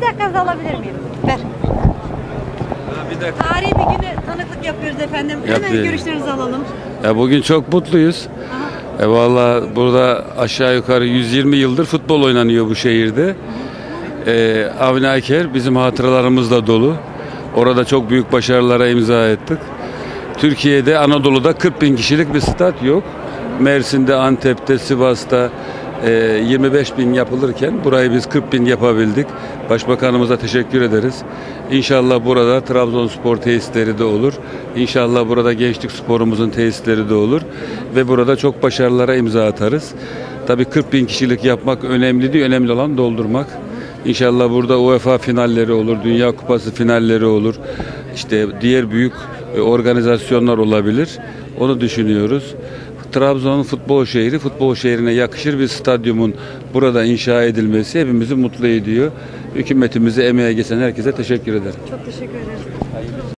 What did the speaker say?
dakikanızı alabilir miyim? Ver. Bir dakika. Tarihi bir güne tanıklık yapıyoruz efendim. Hemen Yapıyor. görüşlerinizi alalım. Ya bugün çok mutluyuz. E Valla burada aşağı yukarı 120 yıldır futbol oynanıyor bu şehirde. E, Avni Aker bizim hatıralarımızla dolu. Orada çok büyük başarılara imza ettik. Türkiye'de Anadolu'da 40 bin kişilik bir stat yok. Mersin'de, Antep'te, Sivas'ta 25 bin yapılırken burayı biz 40 bin yapabildik. Başbakanımıza teşekkür ederiz. İnşallah burada Trabzonspor tesisleri de olur. İnşallah burada gençlik sporumuzun tesisleri de olur. Ve burada çok başarılara imza atarız. Tabii 40 bin kişilik yapmak önemli değil, önemli olan doldurmak. İnşallah burada UEFA finalleri olur, Dünya Kupası finalleri olur. İşte diğer büyük e, organizasyonlar olabilir. Onu düşünüyoruz. Trabzon futbol şehri, futbol şehrine yakışır bir stadyumun burada inşa edilmesi hepimizi mutlu ediyor. Hükümetimize, emeğe geçen herkese teşekkür ederim. Çok teşekkür ederim.